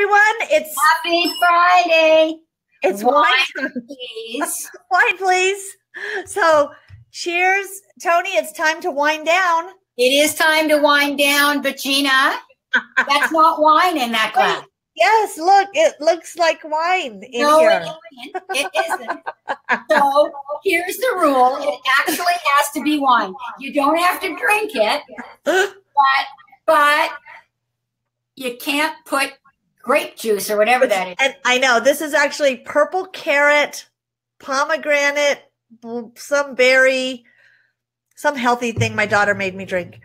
everyone. It's Happy Friday. It's wine, wine, please. wine, please. So, cheers, Toni. It's time to wind down. It is time to wind down, but Gina, that's not wine in that glass. Yes, look, it looks like wine in no, here. it isn't. It isn't. So here's the rule: it actually has to be wine. You don't have to drink it, but but you can't put grape juice or whatever that is. And I know this is actually purple carrot, pomegranate, some berry, some healthy thing my daughter made me drink.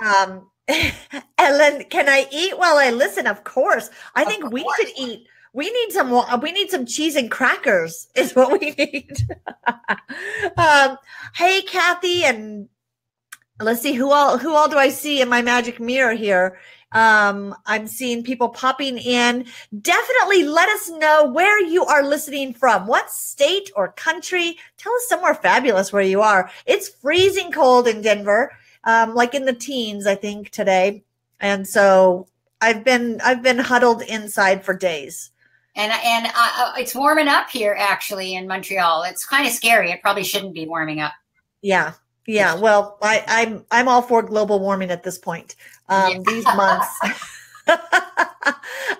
Um, Ellen, can I eat while I listen? Of course. I Of think we should eat. We need some. We need some cheese and crackers. Is what we need. um, hey, Kathy, and let's see who all who all do I see in my magic mirror here. Um, I'm seeing people popping in. Definitely let us know where you are listening from. What state or country? Tell us somewhere fabulous where you are. It's freezing cold in Denver, um, like in the teens, I think today. And so I've been I've been huddled inside for days. And and uh, it's warming up here actually in Montreal. It's kind of scary. It probably shouldn't be warming up. Yeah. Yeah. Well, I, I'm I'm all for global warming at this point. Um, Yeah. these months.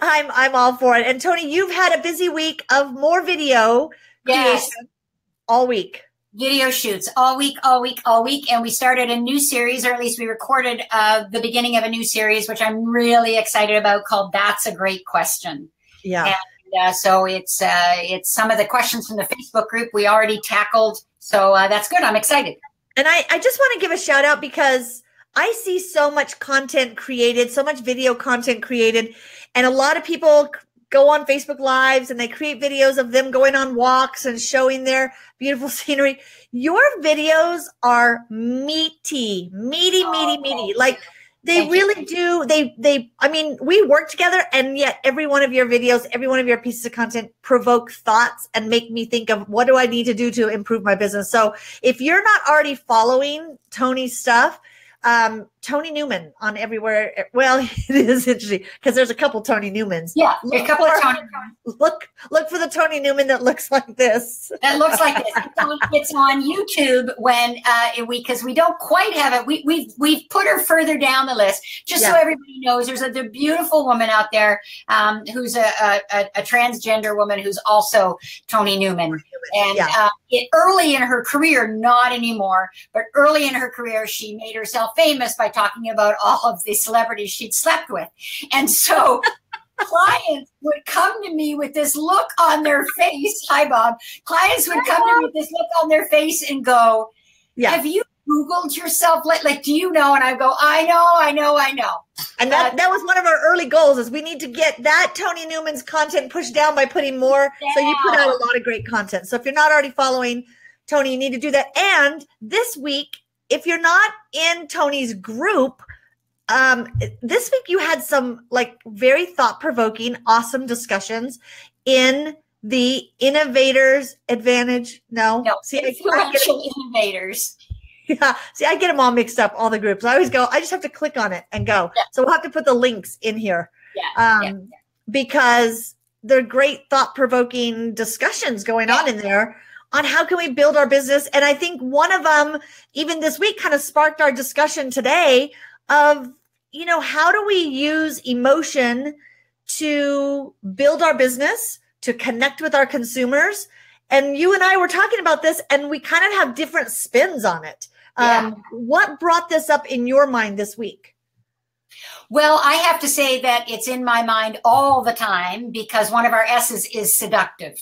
I'm I'm all for it. And Toni, you've had a busy week of more video Yes. creation all week. video shoots all week, all week, all week. And we started a new series, or at least we recorded uh, the beginning of a new series, which I'm really excited about called That's a Great Question. Yeah. And uh, so it's uh, it's some of the questions from the Facebook group we already tackled. So uh, that's good. I'm excited. And I, I just want to give a shout out because I see so much content created, so much video content created, and a lot of people go on Facebook Lives and they create videos of them going on walks and showing their beautiful scenery. Your videos are meaty, meaty, oh, meaty, meaty. Like they Thank you. really do. They, they, I mean, we work together and yet every one of your videos, every one of your pieces of content provoke thoughts and make me think of what do I need to do to improve my business. So if you're not already following Toni's stuff, um, Toni Newman on everywhere. Well, it is interesting because there's a couple Toni Newmans. Yeah, Look a couple of for- Toni Look, look for the Toni Newman that looks like this. that looks like this. It's on, it's on YouTube when uh, we because we don't quite have it. We, we've we've put her further down the list just so everybody knows. There's a the beautiful woman out there um, who's a, a, a transgender woman who's also Toni Newman. And Yeah. uh, it, early in her career, not anymore, but early in her career, she made herself famous by talking about all of the celebrities she'd slept with, and so. clients would come to me with this look on their face. Hi, Bob. Clients would come to me with this look on their face and go, Yeah, Have you Googled yourself? Like, like, do you know? And I go, I know, I know, I know. and that that was one of our early goals is we need to get that Toni Newman's content pushed down by putting more. So you put out a lot of great content. So if you're not already following Toni, you need to do that. And this week, if you're not in Toni's group, um, this week you had some like very thought provoking, awesome discussions in the Innovators Advantage. No, No, see, I, I get, influential innovators. yeah, see, I get them all mixed up. All the groups. I always go. I just have to click on it and go. Yeah. So we'll have to put the links in here. Yeah, Um, yeah, because they're great thought provoking discussions going on in there on how can we build our business. And I think one of them, even this week, kind of sparked our discussion today of, you know, how do we use emotion to build our business, to connect with our consumers? And you and I were talking about this, and we kind of have different spins on it. Um, What brought this up in your mind this week? Well, I have to say that it's in my mind all the time because one of our S's is seductive.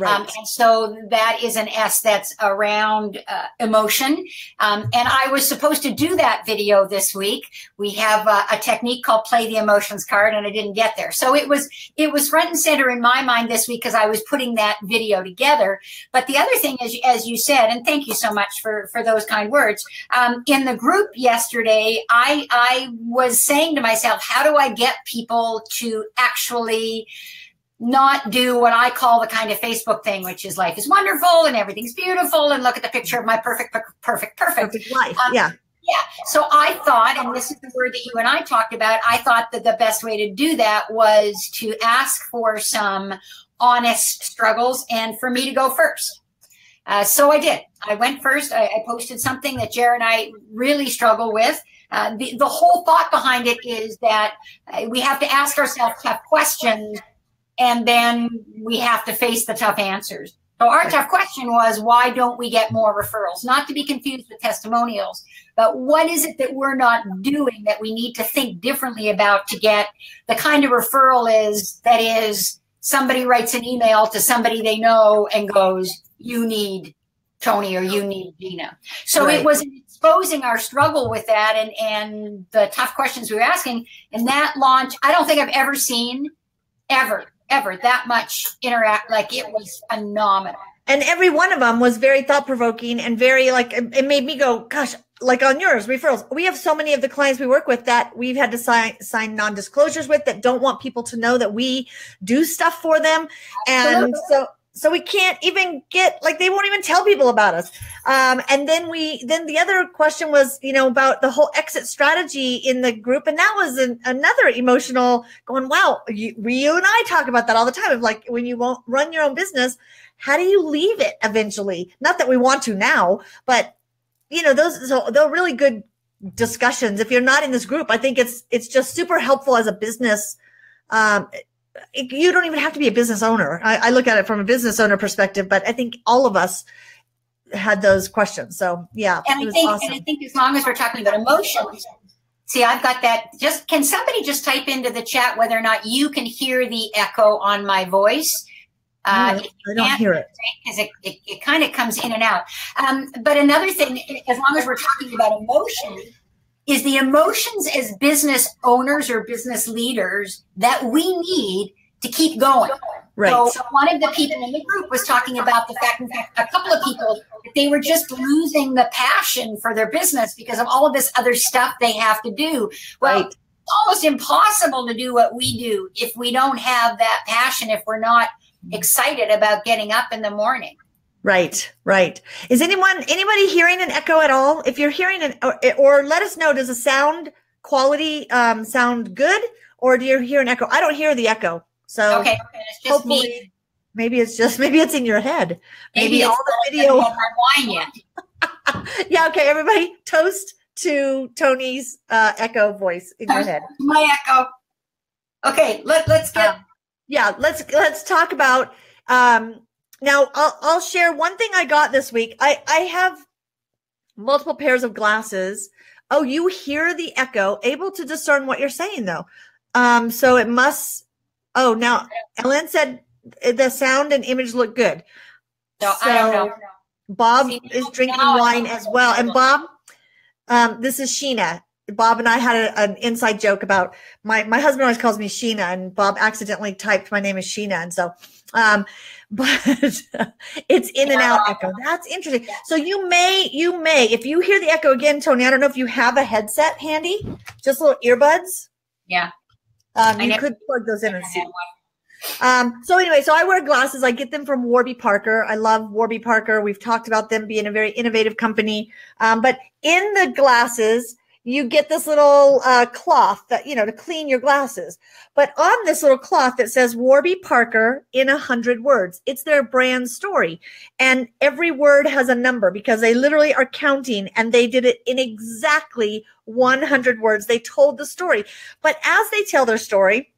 Um, and so that is an S that's around uh, emotion. Um, and I was supposed to do that video this week. We have uh, a technique called play the emotions card and I didn't get there. So it was, it was front and center in my mind this week because I was putting that video together. But the other thing is, as you said, and thank you so much for, for those kind words. Um, in the group yesterday, I, I was saying to myself, how do I get people to actually not do what I call the kind of Facebook thing, which is life is wonderful and everything's beautiful and look at the picture of my perfect, perfect, perfect. Perfect life. Um, yeah. Yeah. So I thought, and this is the word that you and I talked about, I thought that the best way to do that was to ask for some honest struggles and for me to go first. Uh, so I did. I went first. I, I, posted something that Jared and I really struggle with. Uh, the, the whole thought behind it is that uh, we have to ask ourselves tough questions and then we have to face the tough answers. So our tough question was, why don't we get more referrals? Not to be confused with testimonials, but what is it that we're not doing that we need to think differently about to get the kind of referral is that is somebody writes an email to somebody they know and goes, you need Toni or you need Gina. So right. it was exposing our struggle with that and, and the tough questions we were asking. And that launch, I don't think I've ever seen ever, ever that much interact. Like it was phenomenal. And every one of them was very thought provoking and very like, it made me go, gosh, like on yours referrals we have so many of the clients we work with that we've had to sign sign non-disclosures with that don't want people to know that we do stuff for them and so so we can't even get like they won't even tell people about us. Um, and then we then the other question was you know about the whole exit strategy in the group. And that was an, another emotional going wow you, you and i talk about that all the time of like when you won't run your own business how do you leave it eventually? Not that we want to now but you know those so they're really good discussions. If you're not in this group i think it's it's just super helpful as a business um, you don't even have to be a business owner. I, I, look at it from a business owner perspective, but I think all of us had those questions. So yeah, and I think awesome. and I think as long as we're talking about emotions, see, I've got that. Just can somebody just type into the chat whether or not you can hear the echo on my voice? Uh, I don't hear it because it, it, it kind of comes in and out. Um, but another thing, as long as we're talking about emotion, is the emotions as business owners or business leaders that we need to keep going. Right. So one of the people in the group was talking about the fact, in fact, a couple of people, they were just losing the passion for their business because of all of this other stuff they have to do. Well, right. it's almost impossible to do what we do if we don't have that passion, if we're not mm-hmm. excited about getting up in the morning. Right, right. Is anyone anybody hearing an echo at all? If you're hearing an or, or let us know. Does the sound quality um, sound good, or do you hear an echo? I don't hear the echo. So okay, okay. it's just me. Maybe it's just maybe it's in your head. Maybe, maybe all the video. Wine yet. yeah. Okay. Everybody, toast to Toni's uh, echo voice in your head. My echo. Okay. Let Let's get. Um, yeah. Let's Let's talk about. Um, now, I'll, I'll share one thing I got this week. I, I have multiple pairs of glasses. Oh, you hear the echo, able to discern what you're saying though. Um, so it must. Oh, now Ellen said the sound and image look good. No, so I don't know. Bob See, is drinking wine as well, and Bob, um, this is Sheena. Bob and I had a, an inside joke about my my husband always calls me Sheena, and Bob accidentally typed my name is Sheena, and so um, but it's in and out echo. That's interesting. So you may, you may, if you hear the echo again, Toni, I don't know if you have a headset handy, just little earbuds. Yeah. Um, you could plug those in and see. Um, so anyway, so I wear glasses. I get them from Warby Parker. I love Warby Parker. We've talked about them being a very innovative company. Um, but in the glasses, you get this little uh, cloth that you know to clean your glasses. But on this little cloth that says warby parker in a hundred words. It's their brand story. And every word has a number because they literally are counting and they did it in exactly 100 words. They told the story. But as they tell their story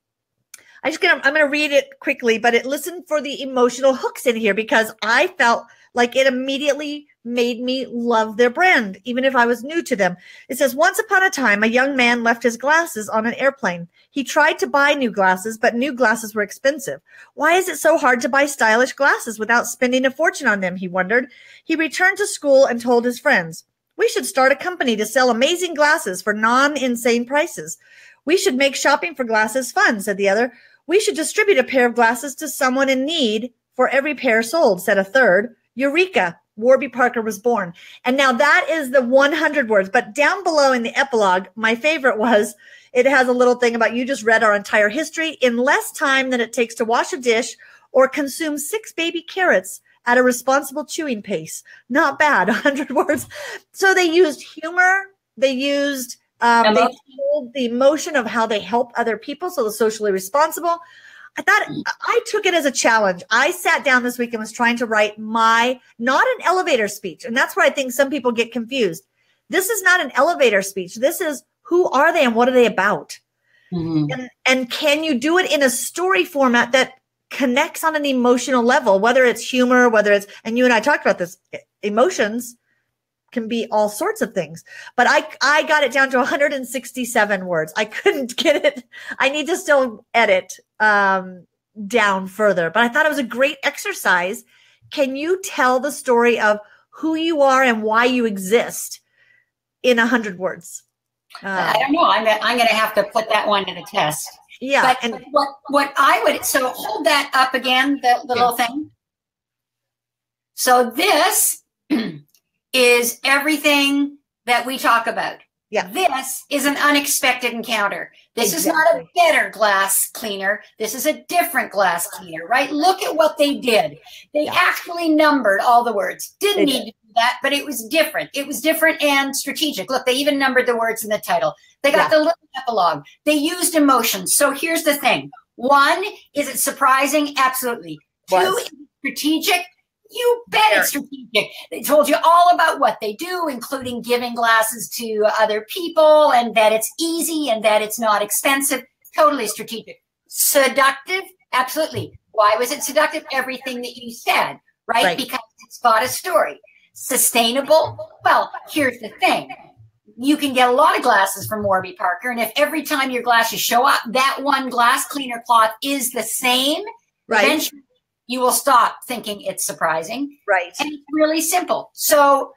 I just gonna I'm gonna read it quickly, but it listen for the emotional hooks in here because I felt like it immediately made me love their brand, even if I was new to them. It says, Once upon a time, a young man left his glasses on an airplane. He tried to buy new glasses, but new glasses were expensive. Why is it so hard to buy stylish glasses without spending a fortune on them? He wondered. He returned to school and told his friends, We should start a company to sell amazing glasses for non insane prices. We should make shopping for glasses fun, said the other. We should distribute a pair of glasses to someone in need for every pair sold, said a third. Eureka! Warby Parker was born. And now that is the 100 words. But down below in the epilogue, my favorite was it has a little thing about you just read our entire history in less time than it takes to wash a dish or consume six baby carrots at a responsible chewing pace. Not bad, 100 words. So they used humor They used um, they told the emotion of how they help other people, so the socially responsible. I thought I took it as a challenge. I sat down this week and was trying to write my not an elevator speech, and that's where I think some people get confused. This is not an elevator speech. This is who are they and what are they about? Mm-hmm. And, and can you do it in a story format that connects on an emotional level, whether it's humor, whether it's, and you and I talked about this, emotions can be all sorts of things. But I, I got it down to 167 words. I couldn't get it. I need to still edit um, down further, but I thought it was a great exercise. Can you tell the story of who you are and why you exist in hundred words? I don't know. I'm, I'm going to have to put that one to the test. Yeah. But and what, what I would, so hold that up again, the, the yeah. little thing. So this is everything that we talk about. Yeah. This is an unexpected encounter. This exactly. is not a better glass cleaner. This is a different glass cleaner, right? Look at what they did. They yeah. actually numbered all the words. Didn't they need did. to do that, but it was different. It was different and strategic. Look, they even numbered the words in the title. They got yeah. the little epilogue. They used emotions. So here's the thing. One, is it surprising? Absolutely. Two, strategic? You bet it's strategic. They told you all about what they do, including giving glasses to other people and that it's easy and that it's not expensive. Totally strategic. Seductive? Absolutely. Why was it seductive? Everything that you said, right? right. Because it's got a story. Sustainable? Well, here's the thing. You can get a lot of glasses from Warby Parker. And if every time your glasses show up, that one glass cleaner cloth is the same, right. eventually you will stop thinking it's surprising. Right. And it's really simple. So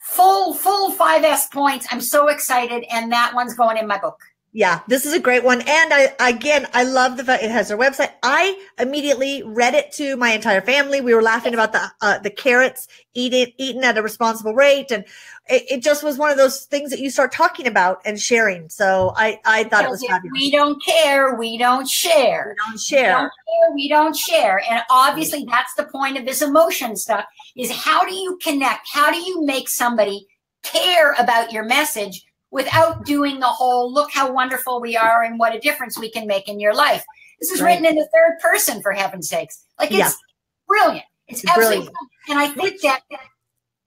full, full 5S points. I'm so excited. And that one's going in my book. Yeah, this is a great one. And I, again, I love the fact it has their website. I immediately read it to my entire family. We were laughing about the, uh, the carrots eaten, eaten at a responsible rate. And it, it, just was one of those things that you start talking about and sharing. So I, I thought it was fabulous. We don't care. We don't share. We don't share. We don't care. We don't share. And obviously that's the point of this emotion stuff is how do you connect? How do you make somebody care about your message without doing the whole look how wonderful we are and what a difference we can make in your life. This is right. written in the third person for heaven's sakes. Like it's yeah. brilliant. It's, it's absolutely brilliant. And I think that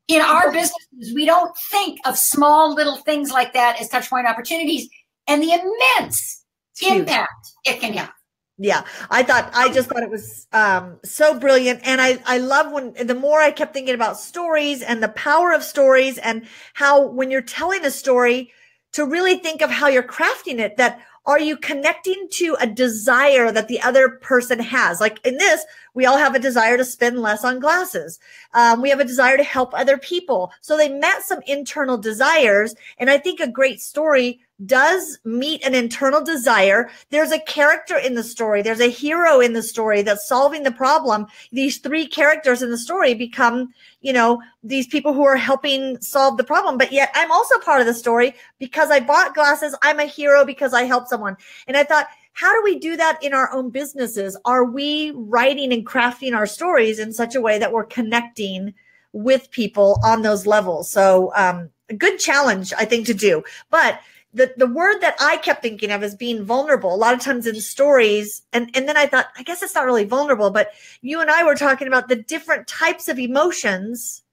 in our businesses, we don't think of small little things like that as touch point opportunities and the immense impact it can have yeah i thought i just thought it was um, so brilliant. And i i love when the more i kept thinking about stories and the power of stories and how when you're telling a story to really think of how you're crafting it that are you connecting to a desire that the other person has? Like in this we all have a desire to spend less on glasses. Um, we have a desire to help other people. So they met some internal desires. And i think a great story does meet an internal desire. There's a character in the story. There's a hero in the story that's solving the problem. These three characters in the story become, you know, these people who are helping solve the problem. But yet I'm also part of the story because I bought glasses. I'm a hero because I helped someone. And I thought, how do we do that in our own businesses? Are we writing and crafting our stories in such a way that we're connecting with people on those levels? So, um, a good challenge, I think, to do. But the, the word that I kept thinking of as being vulnerable, a lot of times in stories, and, and then I thought, I guess it's not really vulnerable, but you and I were talking about the different types of emotions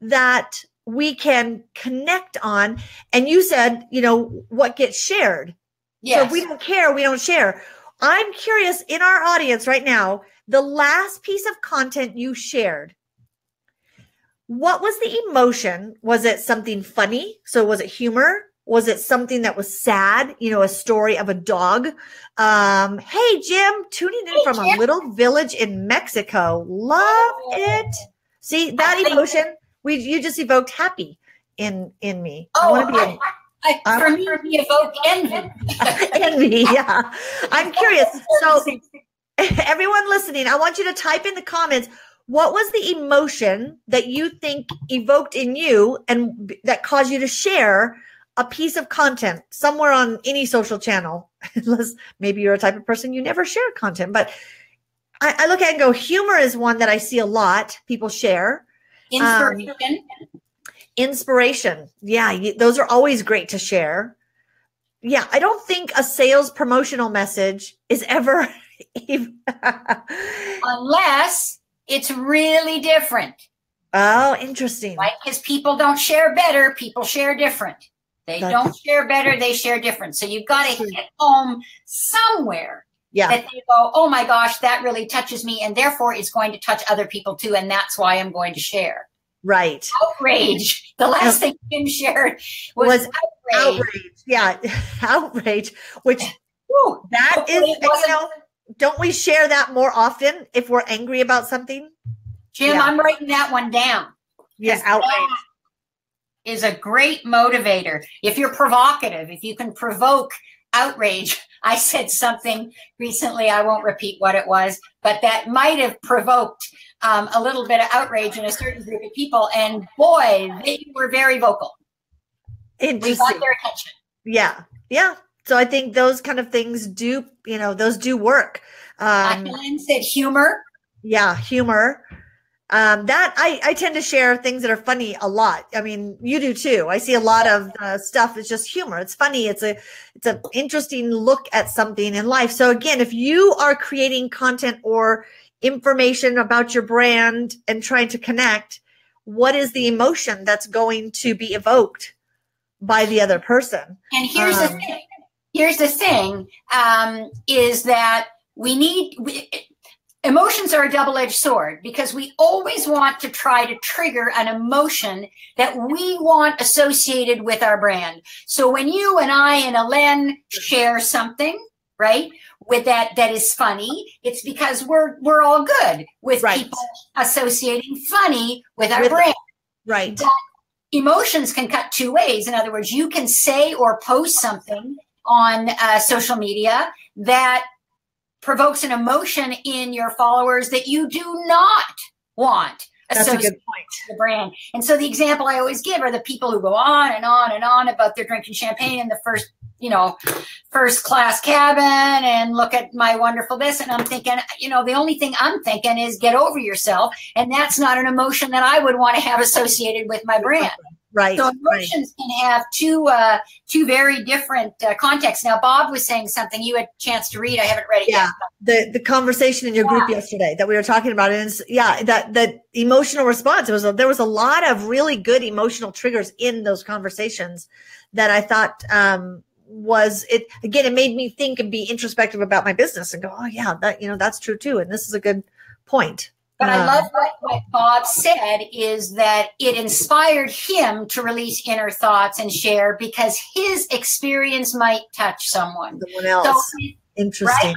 that we can connect on. And you said, you know, what gets shared. Yes. So if we don't care, we don't share. I'm curious in our audience right now, the last piece of content you shared, what was the emotion? Was it something funny? So was it humor? Was it something that was sad? You know, a story of a dog. Um, hey, Jim, tuning in hey, from Jim. a little village in Mexico. Love it. See that emotion? We you just evoked happy in in me. Oh, I want to be. I, I, I, for me, we evoke envy. envy, yeah. I'm curious. So, everyone listening, I want you to type in the comments what was the emotion that you think evoked in you and that caused you to share a piece of content somewhere on any social channel, unless maybe you're a type of person you never share content. But I, I look at and go, humor is one that I see a lot people share. Inspiration. Um, inspiration. Yeah, those are always great to share. Yeah, I don't think a sales promotional message is ever unless it's really different. Oh, interesting. Right? Because people don't share better, people share different. They That's don't share better, they share different. So you've got to hit home somewhere yeah. that they go, oh my gosh, that really touches me. And therefore it's going to touch other people too. And that's why I'm going to share. Right. Outrage. The last thing Jim shared was, was outrage. outrage. Yeah. outrage, which Ooh, that is, you know, don't we share that more often if we're angry about something? Jim, yeah. I'm writing that one down. Yes, outrage is a great motivator. If you're provocative, if you can provoke outrage, I said something recently, I won't repeat what it was, but that might have provoked um, a little bit of outrage in a certain group of people. And boy, they were very vocal. We got their attention. Yeah. Yeah. So I think those kind of things do, you know, those do work. Um, Lynn said humor. Yeah, humor um, that I, I tend to share things that are funny a lot. I mean, you do too. I see a lot of uh, stuff. It's just humor. It's funny. It's a it's an interesting look at something in life. So again, if you are creating content or information about your brand and trying to connect, what is the emotion that's going to be evoked by the other person? And here's um, the thing. Here's the thing: um, is that we need. We, emotions are a double-edged sword because we always want to try to trigger an emotion that we want associated with our brand. So when you and I and Alen share something, right, with that that is funny, it's because we're we're all good with right. people associating funny with our with, brand. Right. But emotions can cut two ways. In other words, you can say or post something on uh, social media that provokes an emotion in your followers that you do not want that's a good point. The brand. And so the example I always give are the people who go on and on and on about their drinking champagne in the first, you know, first class cabin and look at my wonderful this. And I'm thinking, you know, the only thing I'm thinking is get over yourself. And that's not an emotion that I would want to have associated with my brand. Right. So emotions right. can have two uh, two very different uh, contexts. Now, Bob was saying something you had a chance to read. I haven't read it yeah. yet. The the conversation in your yeah. group yesterday that we were talking about is yeah that that emotional response. It was a, there was a lot of really good emotional triggers in those conversations that I thought um, was it again. It made me think and be introspective about my business and go, oh yeah, that you know that's true too. And this is a good point. But I uh. love what, what Bob said is that it inspired him to release inner thoughts and share because his experience might touch someone. Someone else. So, Interesting. Right?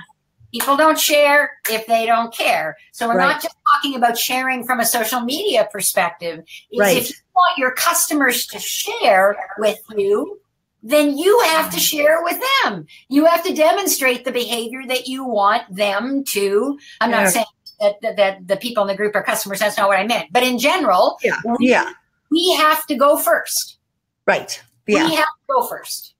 People don't share if they don't care. So we're right. not just talking about sharing from a social media perspective. It's right. If you want your customers to share with you, then you have to share with them. You have to demonstrate the behavior that you want them to. I'm not saying that, that, the people in the group are customers. That's not what I meant. But in general, yeah, we, yeah, we have to go first. Right. Yeah. We have to go first.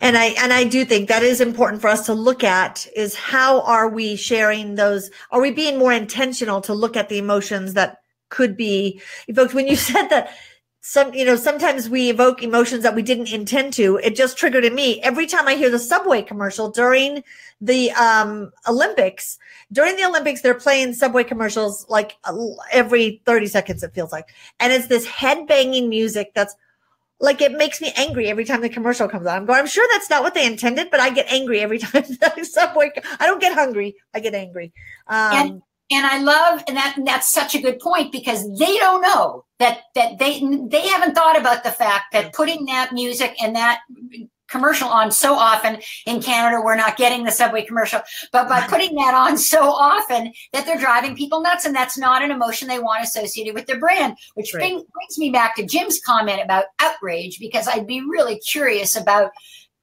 And I and I do think that is important for us to look at is how are we sharing those? Are we being more intentional to look at the emotions that could be evoked? When you said that some you know sometimes we evoke emotions that we didn't intend to. It just triggered in me. Every time i hear the subway commercial during the um olympics during the olympics they're playing subway commercials like every 30 seconds it feels like. And it's this head banging music that's like it makes me angry every time the commercial comes on. I'm going i'm sure that's not what they intended but i get angry every time the subway i don't get hungry i get angry. Um and- and I love and that and that's such a good point because they don't know that that they they haven't thought about the fact that putting that music and that commercial on so often in Canada we're not getting the subway commercial but by putting that on so often that they're driving people nuts and that's not an emotion they want associated with their brand which right. bring, brings me back to Jim's comment about outrage because I'd be really curious about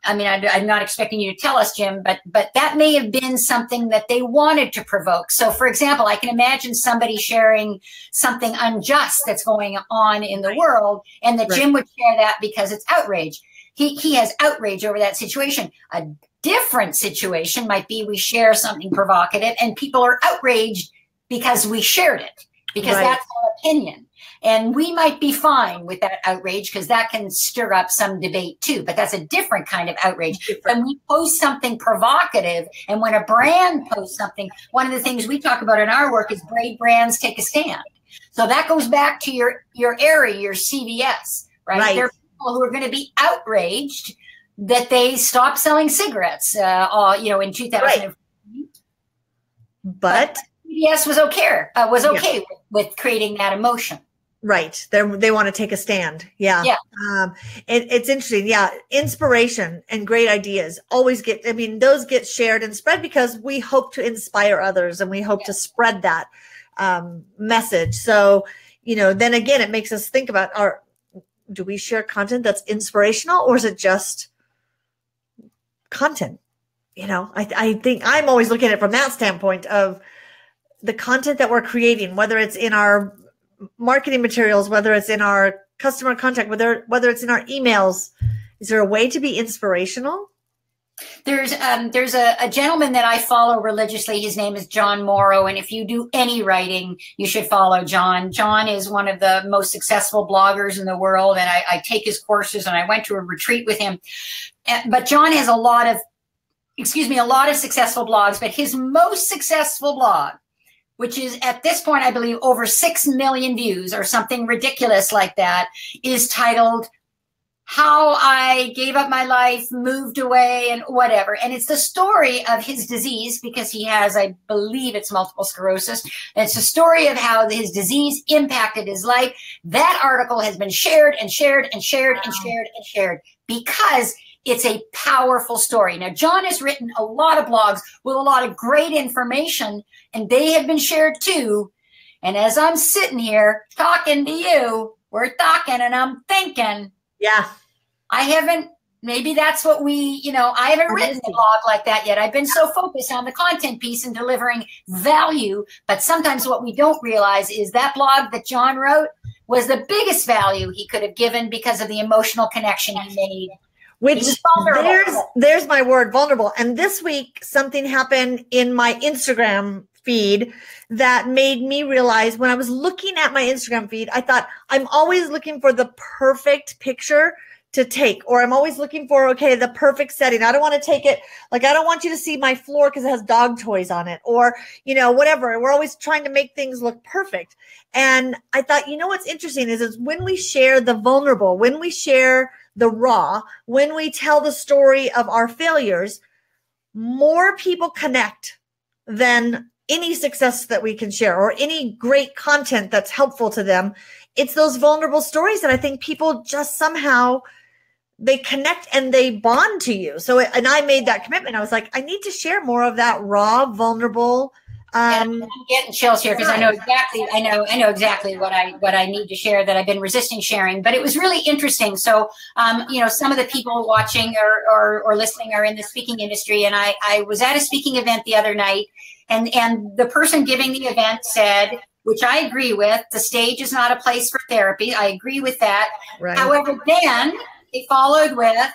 I mean, I, am not expecting you to tell us, Jim, but but that may have been something that they wanted to provoke. So, for example, I can imagine somebody sharing something unjust that's going on in the world, and that right. Jim would share that because it's outrage. He he has outrage over that situation. A different situation might be we share something provocative, and people are outraged because we shared it because right. that's our opinion. And we might be fine with that outrage because that can stir up some debate too, but that's a different kind of outrage. When we post something provocative and when a brand posts something, one of the things we talk about in our work is brave brands take a stand. So that goes back to your your area, your CVS, right? right. There are people who are going to be outraged that they stopped selling cigarettes, uh, all, you know, in 2000. Right. But, but CVS was okay, uh, was okay yeah. with, with creating that emotion. Right. They they want to take a stand. Yeah. Yeah. Um, it, it's interesting. Yeah. Inspiration and great ideas always get, I mean, those get shared and spread because we hope to inspire others and we hope yeah. to spread that um, message. So, you know, then again, it makes us think about our, do we share content that's inspirational or is it just content? You know, I, I think I'm always looking at it from that standpoint of the content that we're creating, whether it's in our marketing materials, whether it's in our customer contact, whether whether it's in our emails, is there a way to be inspirational? There's um, there's a, a, gentleman that I follow religiously. His name is Jon Morrow, and if you do any writing, you should follow Jon. Jon is one of the most successful bloggers in the world, and I, I take his courses. And I went to a retreat with him. But Jon has a lot of, excuse me, a lot of successful blogs. But his most successful blog which is at this point, I believe, over 6 million views or something ridiculous like that, is titled How I Gave Up My Life, Moved Away, and whatever. And it's the story of his disease because he has, I believe it's multiple sclerosis. And it's a story of how his disease impacted his life. That article has been shared and shared and shared and shared and shared because it's a powerful story. Now, Jon has written a lot of blogs with a lot of great information, and they have been shared too. And as I'm sitting here talking to you, we're talking and I'm thinking, yeah, I haven't, maybe that's what we, you know, I haven't written a blog like that yet. I've been so focused on the content piece and delivering value. But sometimes what we don't realize is that blog that Jon wrote was the biggest value he could have given because of the emotional connection he made which there's there's my word vulnerable and this week something happened in my instagram feed that made me realize when i was looking at my instagram feed i thought i'm always looking for the perfect picture to take or i'm always looking for okay the perfect setting. I don't want to take it like i don't want you to see my floor because it has dog toys on it or you know whatever. We're always trying to make things look perfect. And i thought you know what's interesting is is when we share the vulnerable when we share the raw, when we tell the story of our failures, more people connect than any success that we can share or any great content that's helpful to them. It's those vulnerable stories that I think people just somehow they connect and they bond to you. So, and I made that commitment. I was like, I need to share more of that raw, vulnerable, um, I'm getting chills here because I know exactly. I know. I know exactly what I what I need to share that I've been resisting sharing. But it was really interesting. So, um, you know, some of the people watching or, or, or listening are in the speaking industry, and I I was at a speaking event the other night, and and the person giving the event said, which I agree with, the stage is not a place for therapy. I agree with that. Right. However, then they followed with.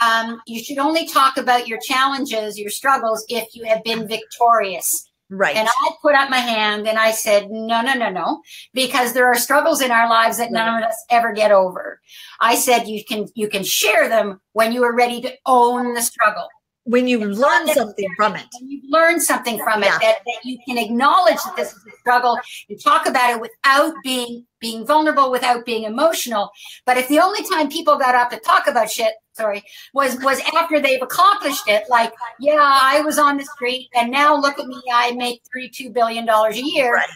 Um, you should only talk about your challenges, your struggles, if you have been victorious Right. And I put up my hand and I said, no, no, no, no, because there are struggles in our lives that none of us ever get over. I said, you can, you can share them when you are ready to own the struggle when you learn something from it. When you learn something from yeah. it, that, that you can acknowledge that this is a struggle and talk about it without being being vulnerable, without being emotional. But if the only time people got up to talk about shit, sorry, was was after they've accomplished it, like, yeah, I was on the street and now look at me, I make $32 billion a year. Right.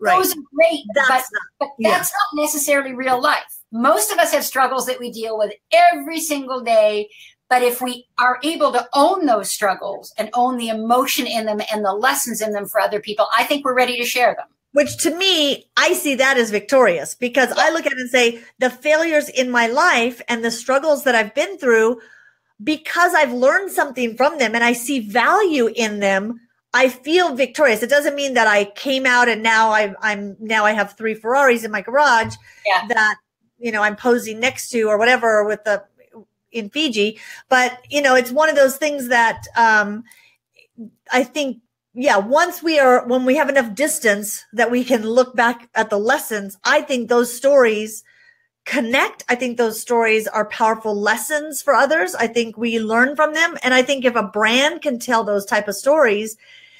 Right. Those are great, that's but, not, but that's yeah. not necessarily real life. Most of us have struggles that we deal with every single day but if we are able to own those struggles and own the emotion in them and the lessons in them for other people, I think we're ready to share them. Which to me, I see that as victorious because. I look at it and say the failures in my life and the struggles that I've been through, because I've learned something from them and I see value in them, I feel victorious. It doesn't mean that I came out and now I, I'm now I have three Ferraris in my garage yeah. that you know I'm posing next to or whatever with the in Fiji. But you know, it's one of those things that um, I think yeah, once we are, when we have enough distance that we can look back at the lessons, I think those stories connect. I think those stories are powerful lessons for others. I think we learn from them. And I think if a brand can tell those type of stories,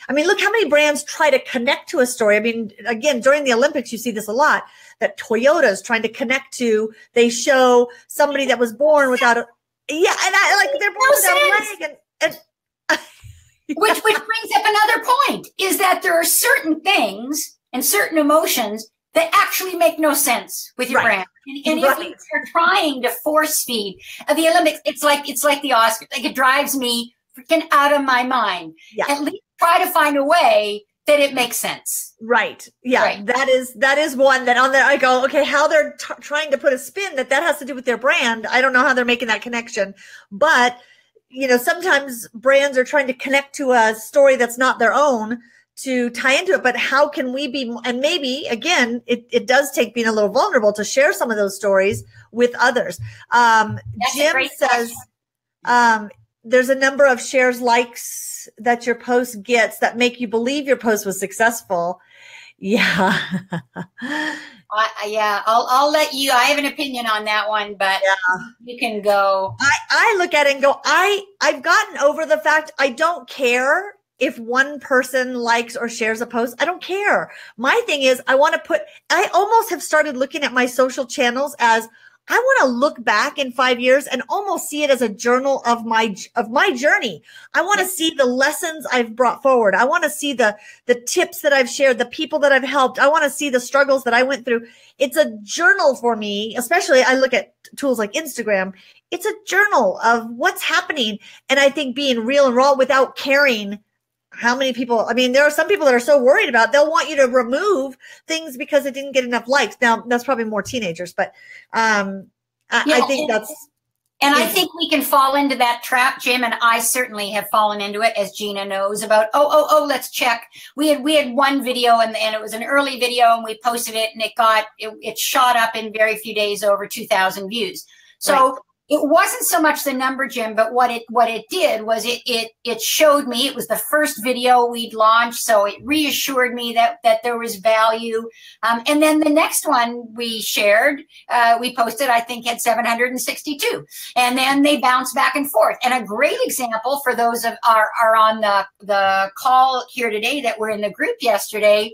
I mean, look how many brands try to connect to a story. I mean, again, during the Olympics, you see this a lot that Toyota is trying to connect to. They show somebody that was born without a, yeah, and I like they're born without a leg and, and which which brings up another point is that there are certain things and certain emotions that actually make no sense with your right. brand. And, and right. if you're trying to force feed uh, the Olympics, it's like it's like the Oscars. Like it drives me freaking out of my mind. Yeah. At least try to find a way that it makes sense. Right. Yeah. Right. That is that is one that on there I go, okay, how they're t- trying to put a spin that that has to do with their brand. I don't know how they're making that connection, but you know, sometimes brands are trying to connect to a story that's not their own to tie into it. But how can we be, and maybe again, it, it does take being a little vulnerable to share some of those stories with others. Um, Jim says, um, there's a number of shares, likes that your post gets that make you believe your post was successful. Yeah. I, yeah, I'll I'll let you. I have an opinion on that one, but yeah. you can go. I I look at it and go. I I've gotten over the fact I don't care if one person likes or shares a post. I don't care. My thing is I want to put. I almost have started looking at my social channels as I want to look back in five years and almost see it as a journal of my of my journey. I want to see the lessons I've brought forward. I want to see the the tips that I've shared, the people that I've helped. I want to see the struggles that I went through. It's a journal for me, especially I look at tools like Instagram. It's a journal of what's happening. And I think being real and raw without caring how many people i mean there are some people that are so worried about they'll want you to remove things because it didn't get enough likes now that's probably more teenagers but um i, yeah, I think and, that's and I think we can fall into that trap, Jim, and I certainly have fallen into it, as Gina knows about. Oh, oh, oh, let's check. We had we had one video, and and it was an early video, and we posted it, and it got it, it shot up in very few days over two thousand views. So right it wasn't so much the number jim but what it what it did was it it it showed me it was the first video we'd launched so it reassured me that that there was value. Um, and then the next one we shared uh, we posted i think had 762 and then they bounced back and forth. And a great example for those of are are on the the call here today that were in the group yesterday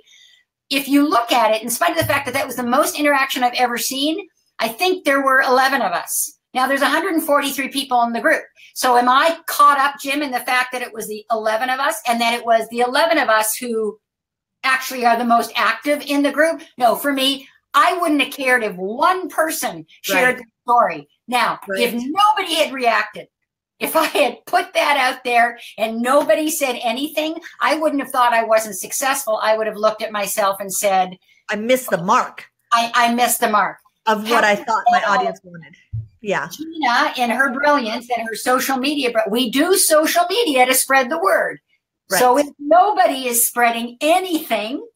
if you look at it in spite of the fact that that was the most interaction i've ever seen i think there were 11 of us now there's 143 people in the group. So am I caught up, Jim, in the fact that it was the 11 of us and that it was the 11 of us who actually are the most active in the group? No, for me, I wouldn't have cared if one person shared right. the story. Now, right. if nobody had reacted, if I had put that out there and nobody said anything, I wouldn't have thought I wasn't successful. I would have looked at myself and said, I missed the mark. I, I missed the mark. Of what I thought my audience wanted yeah. Gina, in her brilliance and her social media, but we do social media to spread the word. Right. So if nobody is spreading anything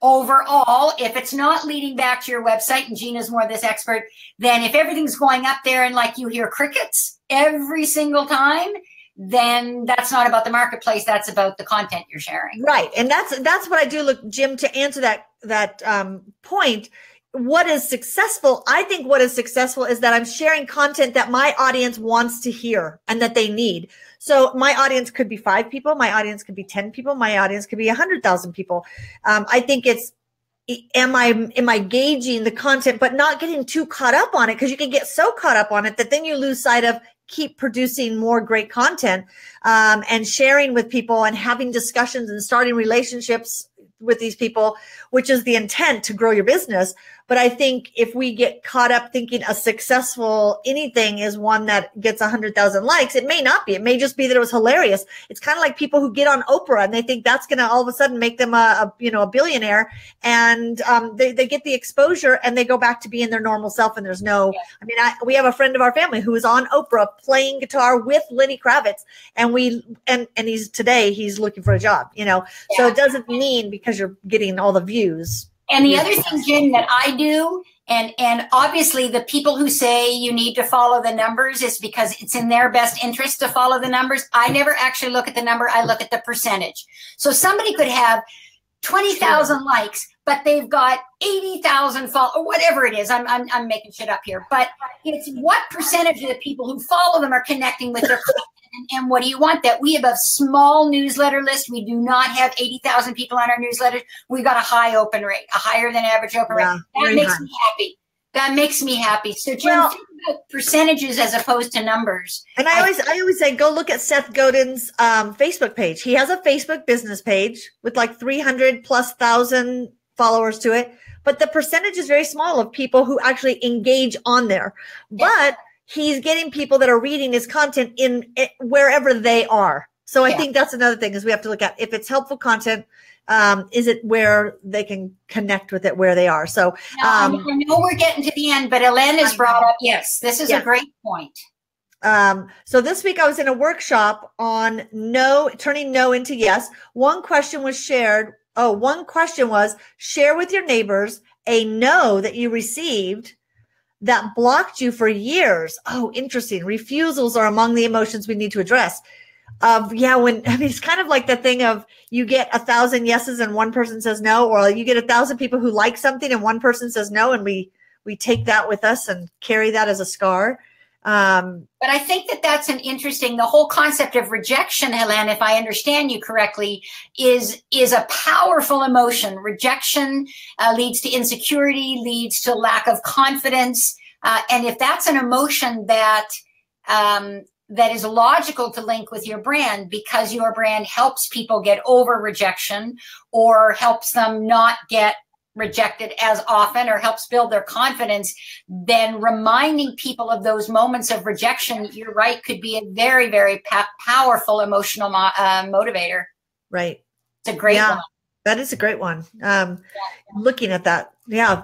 overall, if it's not leading back to your website, and Gina's more of this expert, then if everything's going up there and like you hear crickets every single time, then that's not about the marketplace that's about the content you're sharing right and that's that's what i do look jim to answer that that um, point what is successful i think what is successful is that i'm sharing content that my audience wants to hear and that they need so my audience could be five people my audience could be 10 people my audience could be 100000 people um, i think it's am i am i gauging the content but not getting too caught up on it because you can get so caught up on it that then you lose sight of keep producing more great content um, and sharing with people and having discussions and starting relationships with these people, which is the intent to grow your business. But I think if we get caught up thinking a successful anything is one that gets a hundred thousand likes, it may not be. It may just be that it was hilarious. It's kind of like people who get on Oprah and they think that's going to all of a sudden make them a, a you know a billionaire, and um, they they get the exposure and they go back to being their normal self. And there's no, I mean, I, we have a friend of our family who is on Oprah playing guitar with Lenny Kravitz, and we and and he's today he's looking for a job. You know, yeah. so it doesn't mean because you're getting all the views And the other thing, Jim, that I do, and and obviously the people who say you need to follow the numbers is because it's in their best interest to follow the numbers. I never actually look at the number, I look at the percentage. So somebody could have 20,000 likes, but they've got 80,000 follow or whatever it is. I'm, I'm, I'm making shit up here, but it's what percentage of the people who follow them are connecting with their and, and, what do you want? That we have a small newsletter list. We do not have 80,000 people on our newsletter. We've got a high open rate, a higher than average open rate. That makes high. me happy. That makes me happy. So, Jim, well, think about percentages as opposed to numbers. And I, I always, I always say, go look at Seth Godin's um, Facebook page. He has a Facebook business page with like 300 plus thousand followers to it, but the percentage is very small of people who actually engage on there. But he's getting people that are reading his content in it, wherever they are. So I yeah. think that's another thing is we have to look at if it's helpful content. Um, is it where they can connect with it where they are? So um, I know we're getting to the end, but Elaine has brought up yes, this is yeah. a great point. Um, so this week I was in a workshop on no turning no into yes. One question was shared. Oh, one question was share with your neighbors a no that you received that blocked you for years. Oh, interesting. Refusals are among the emotions we need to address. Of yeah, when I mean it's kind of like the thing of you get a thousand yeses and one person says no, or you get a thousand people who like something and one person says no, and we we take that with us and carry that as a scar. Um, but I think that that's an interesting. The whole concept of rejection, Helen, if I understand you correctly, is is a powerful emotion. Rejection uh, leads to insecurity, leads to lack of confidence, uh, and if that's an emotion that um, that is logical to link with your brand because your brand helps people get over rejection or helps them not get rejected as often or helps build their confidence, then reminding people of those moments of rejection, you're right, could be a very, very pa- powerful emotional mo- uh, motivator. Right. It's a great yeah, one. That is a great one. Um, yeah. Looking at that, yeah,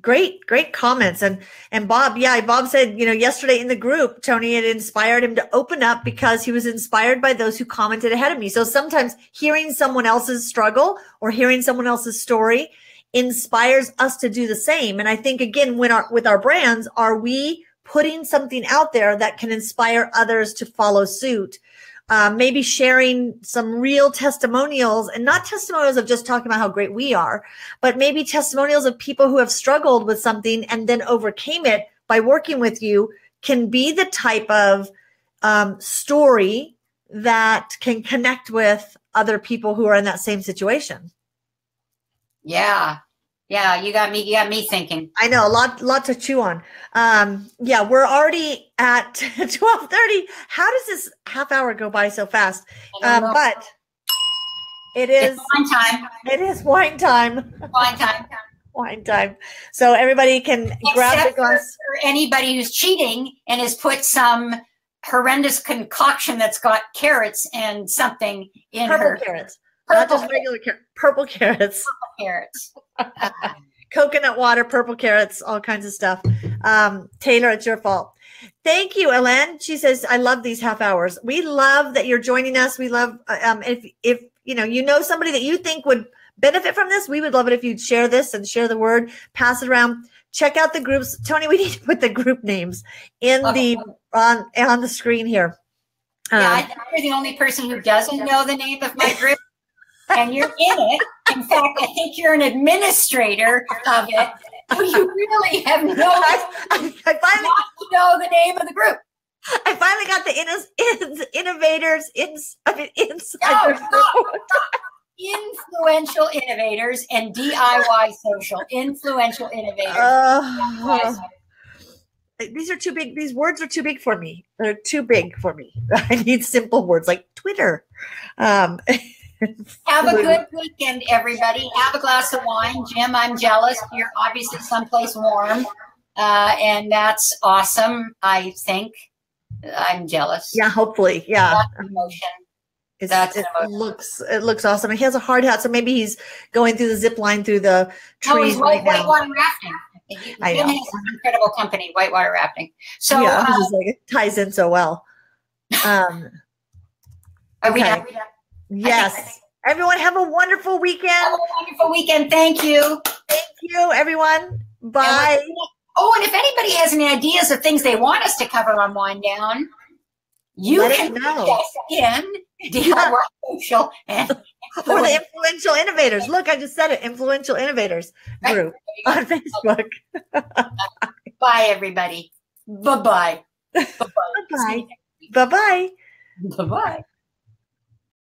great, great comments. And and Bob, yeah, Bob said, you know, yesterday in the group, Toni had inspired him to open up because he was inspired by those who commented ahead of me. So sometimes hearing someone else's struggle or hearing someone else's story inspires us to do the same. And I think again, when our with our brands, are we putting something out there that can inspire others to follow suit? Uh, maybe sharing some real testimonials and not testimonials of just talking about how great we are, but maybe testimonials of people who have struggled with something and then overcame it by working with you can be the type of um, story that can connect with other people who are in that same situation. Yeah. Yeah, you got me. You got me thinking. I know a lot, lot to chew on. Um, yeah, we're already at twelve thirty. How does this half hour go by so fast? Um, but it is wine time. It is wine time. Wine time. wine time. So everybody can Except grab the glass. For, for anybody who's cheating and has put some horrendous concoction that's got carrots and something in Purple her. carrots. Purple Not just regular carrots. Purple carrots. Purple carrots. Coconut water, purple carrots, all kinds of stuff. Um, Taylor, it's your fault. Thank you, Ellen. She says, "I love these half hours. We love that you're joining us. We love uh, um, if if you know you know somebody that you think would benefit from this. We would love it if you'd share this and share the word, pass it around. Check out the groups. Toni, we need to put the group names in the on on the screen here. Yeah, um, you're the only person who doesn't know the name of my group and you're in it. In fact, I think you're an administrator of it. So you really have no I, I, I finally know the name of the group. I finally got the in, in, innovators in, inside. Influential innovators and DIY social. Influential innovators. Uh, these are too big. These words are too big for me. They're too big for me. I need simple words like Twitter. Um, Have a good weekend, everybody. Have a glass of wine. Jim, I'm jealous. You're obviously someplace warm. Uh, and that's awesome, I think. I'm jealous. Yeah, hopefully. Yeah. That's emotion. It's, that's it emotion. looks it looks awesome. He has a hard hat, so maybe he's going through the zip line through the trees no, he's right white. Whitewater rafting. I know. incredible company, whitewater rafting. So yeah, uh, like, it ties in so well. Um, are we okay. done? Yes. I think, I think. Everyone have a wonderful weekend. Have a wonderful weekend. Thank you. Thank you, everyone. Bye. Oh, and if anybody has any ideas of things they want us to cover on Wine Down, you Let can know. in DIY Social and or the influential innovators. Look, I just said it. Influential innovators group on Facebook. Bye, everybody. Bye-bye. Bye-bye. Bye-bye. Bye-bye.